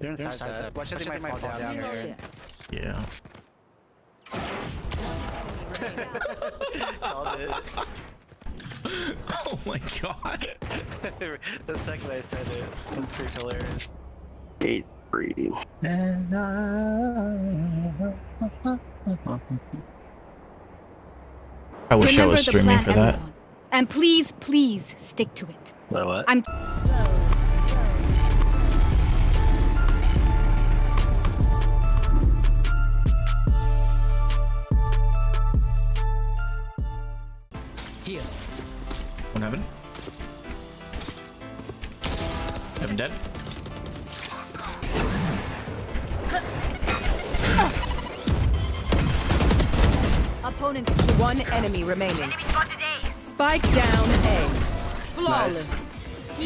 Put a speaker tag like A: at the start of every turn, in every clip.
A: They're inside that. Watch out, they might fall down here.
B: Yeah. Oh my god.
A: the second I said it, it's pretty hilarious.
C: Eight three.
A: And I...
B: I wish I was streaming
D: plan,
B: for that.
D: everyone. And please, please stick to it.
A: What, what?
D: I'm
B: One heaven. Heaven dead.
D: opponent.
E: One enemy remaining. Spike down A. Flawless.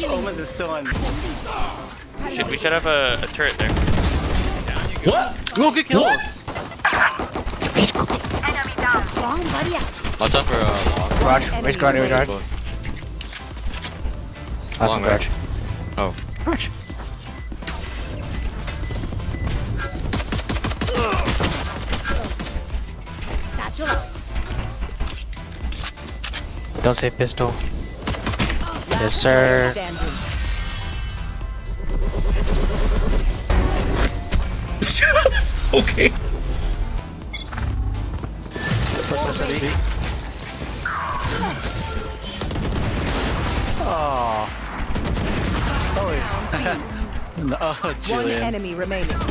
A: Omens is still on.
F: Should, we should have a, a turret there.
B: What?
G: Go get kills.
D: Wrong buddy.
F: Watch out for uh,
C: Garage.
E: Enemy
C: Where's garage? Where's garage?
F: both.
C: Awesome
F: Long
C: garage.
F: Oh.
C: Garage.
D: Satchel out.
C: Don't say pistol. Yes, sir.
B: Okay.
A: Plus. Oh. Oh, no, oh,
E: One
A: Julian.
E: enemy remaining.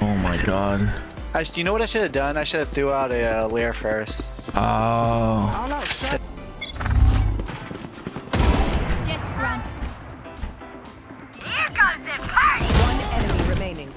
B: Oh my god.
A: Actually, you know what I should have done? I should have threw out a uh, lair first.
B: Oh.
D: Jets ground.
E: One enemy remaining.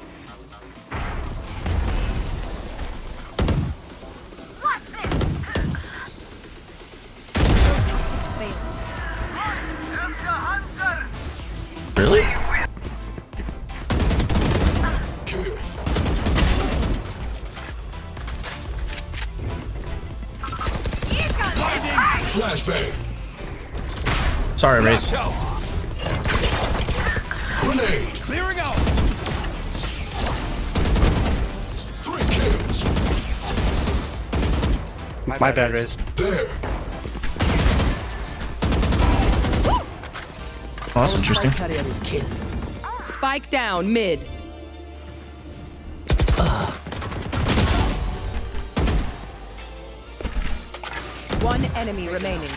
H: Flashbang.
B: Sorry, Raze.
H: Grenade.
G: Clearing out.
H: Three kills.
A: My, bad, Riz.
H: There.
B: Oh, that's interesting.
E: Spike down mid. One enemy remaining.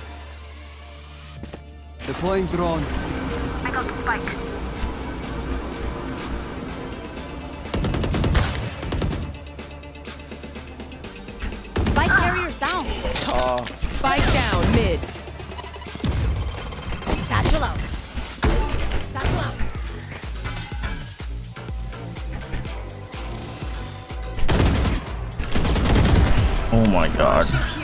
G: Deploying drone.
D: I got Spike Spike carriers down.
A: Oh,
E: Spike down mid.
D: Satchel out. Satchel out.
B: Oh my god.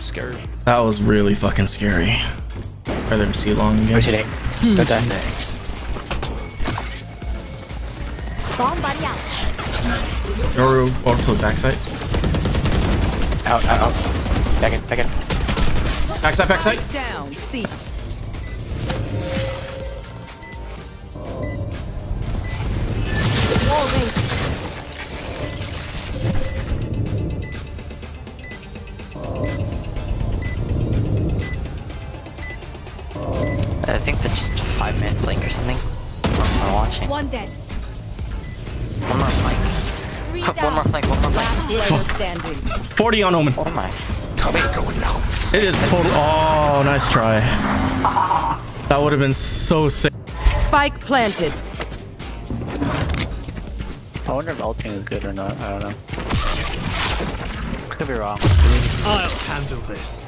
D: Here I'm
F: That was scary.
B: That was really fucking scary. Rather than see long again.
C: Where's your name? Don't die.
D: Bomb buddy out.
B: Yoru, over to the backside.
C: Out, out, out. Back in, back in.
B: Backside, backside.
E: Down C.
C: just five minute flank or something. I'm watching.
D: One dead.
C: One more flank.
D: Three
C: One
D: down.
C: more flank, one more flank.
E: Last player standing.
B: 40 on Omen.
C: Oh my.
B: It is total. Oh, nice try. That would have been so sick.
E: Spike planted.
A: I wonder if ulting is good or not. I don't know. Could be wrong.
G: I'll handle this.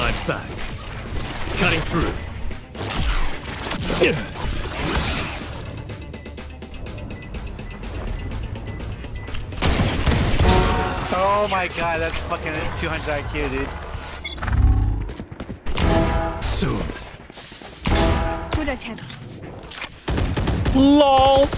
G: I'm back. Cutting through.
A: Oh my god, that's fucking 200 IQ, dude.
G: Soon.
D: Good attempt.
B: LOL.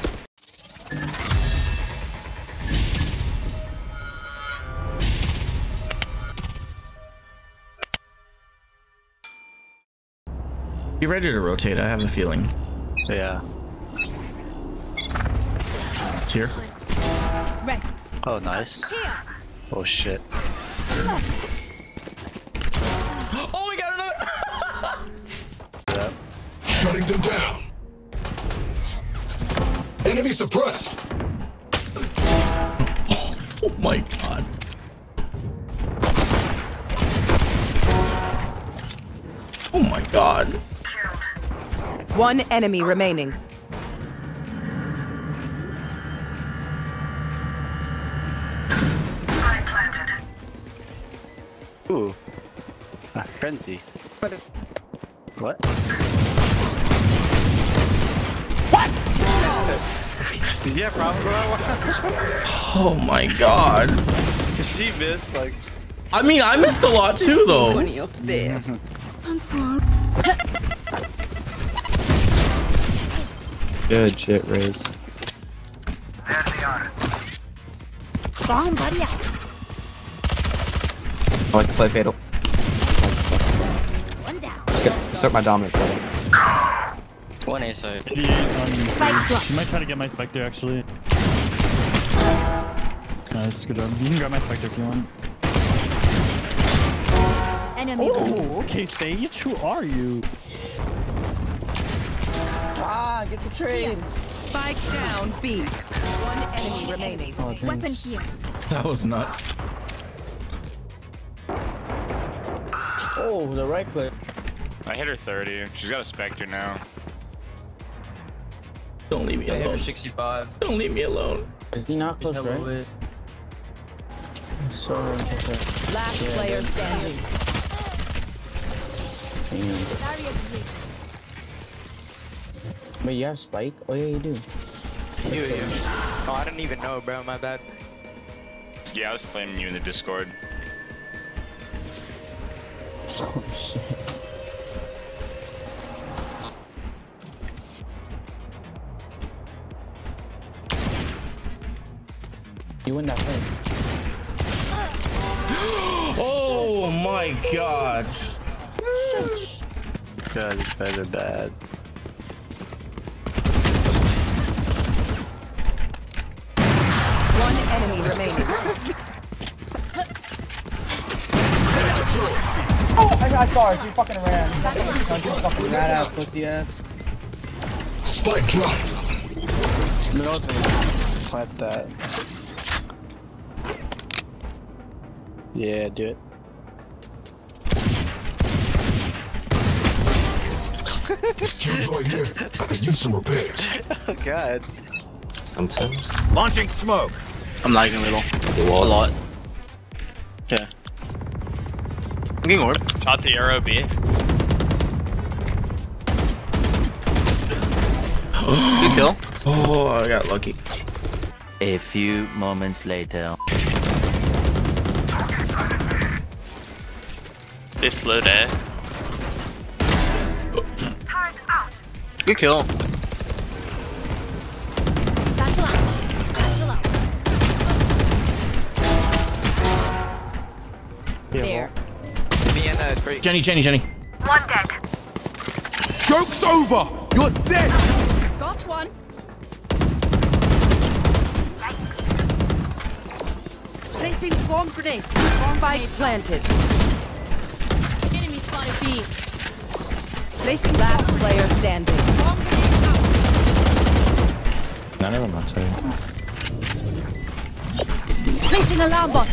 B: Be ready to rotate. I have a feeling.
A: Yeah.
B: It's here.
D: Rest.
A: Oh, nice.
D: Here.
A: Oh shit.
B: Oh, we got another.
H: Shutting them down. Enemy suppressed.
B: Oh my god. Oh my god.
E: One enemy remaining.
A: Ooh. Ah, frenzy. What? What? yeah, problem, bro.
B: Oh my god.
A: Did she missed like.
B: I mean, I missed a lot too, though.
I: Good shit, Riz.
D: Bomb buddy out.
I: I like to play Fatal.
D: One down.
I: Let's get, start my dominant play.
C: One A side.
D: Um, spike drop.
J: She might try to get my Spectre actually. Uh, nice, good job. You can grab my Spectre if you want.
D: Enemy.
J: Oh, okay, Sage, who are you?
E: Spike down B. One enemy oh, remaining.
D: Weapon here.
B: That was nuts.
I: Oh, the right click.
F: I hit her 30. She's got a Spectre now.
B: Don't leave me alone.
C: 65.
B: Don't leave me alone.
I: Is he not close, right? So,
E: Last player standing.
D: Darius here.
I: Wait, you have Spike? Oh, yeah, you do.
C: You, you. Oh, I didn't even know, bro. My bad.
F: Yeah, I was flaming you in the Discord.
I: Oh, shit. You win that fight.
B: Oh my god.
A: God, these guys are bad.
E: Enemy remaining.
I: I got stars. You fucking ran. Don't you fucking rat out, pussy ass.
H: Spike dropped.
A: Plant that. Yeah, do it.
H: Killed right here. I could use some repairs.
A: Oh god.
I: Sometimes.
G: Launching smoke.
F: I'm lagging a little.
C: A lot.
F: Yeah. I'm getting orb. Shot the arrow B. Good kill.
B: Oh, I got lucky.
K: A few moments later.
F: They slowed A. Good kill.
B: Jenny, Jenny, Jenny. One dead.
G: Joke's over. You're dead.
D: Got one.
E: Placing swarm grenade. Swarm Spike planted.
D: Enemy spotted B.
E: Placing last player standing.
D: Bomb grenade out.
I: None of them, I'm.
D: Placing alarm bot.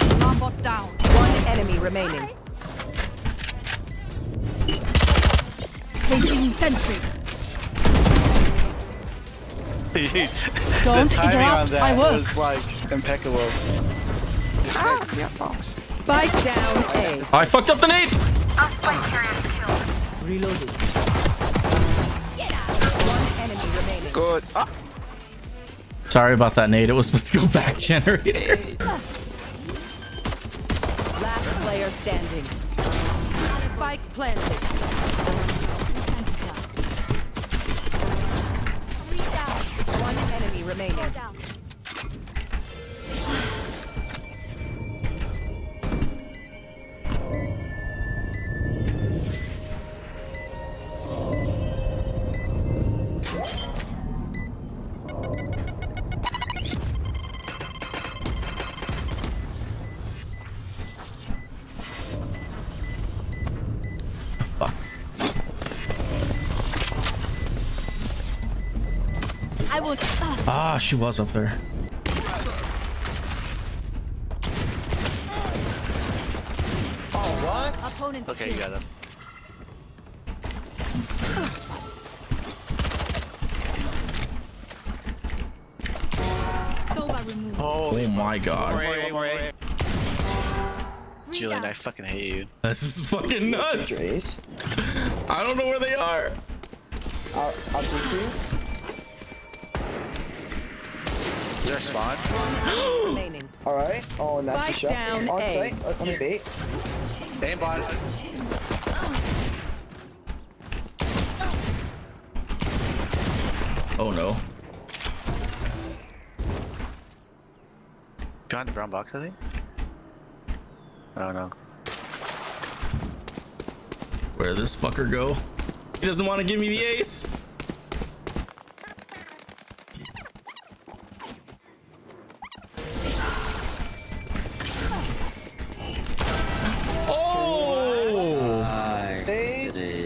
D: Alarm bot down.
E: One enemy remaining.
D: Placing sentry.
A: the
D: Don't
A: timing on
D: interrupt
A: that
D: my work.
A: was like impeccable.
E: Spike down A.
B: I fucked up the nade.
E: Reloading. One enemy remaining.
C: Good. Ah.
B: Sorry about that nade. It was supposed to go back generator.
E: Last player standing. Spike planted.
D: Three down.
E: One enemy remaining.
D: I will. Uh,
B: Ah, she was up there.
A: Oh, what?
D: opponent
A: Okay, you got him.
D: Sova removed.
B: Oh my god.
A: more A, one. Julian, I fucking hate you.
B: This is fucking nuts. I don't know where they are.
I: I'll, I'll
A: Is there a spawn?
I: Alright. Oh, and that's the
E: Spike
I: shot.
E: down
I: On
E: A.
I: site. Let me bait.
A: Aimbot.
B: Oh no.
A: Behind the brown box, I think? I don't know.
B: Where did this fucker go? He doesn't want to give me the ace.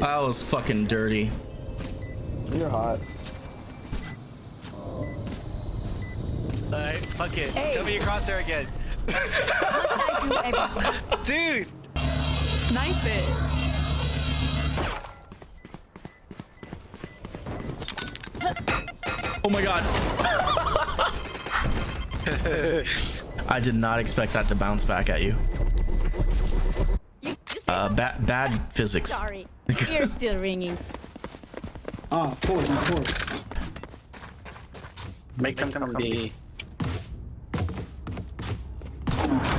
I: Dave,
B: That was fucking dirty.
I: you're hot.
A: Alright, fuck it. Tell me your crosshair again.
D: I do everything.
A: Dude!
E: Knife it.
B: Oh my god. I did not expect that to bounce back at you.
D: You, you say
B: Uh, bad bad physics.
D: sorry. Ear's still ringing.
I: Oh, of course, of course.
A: Make them come B.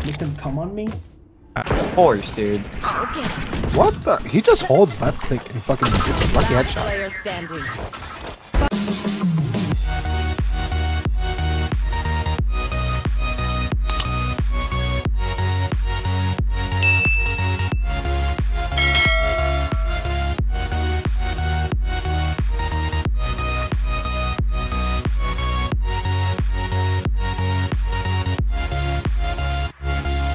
I: Make them come on me?
C: Horse, dude.
D: Okay.
L: What the? He just holds that click and fucking gets a lucky headshot.
E: player standing.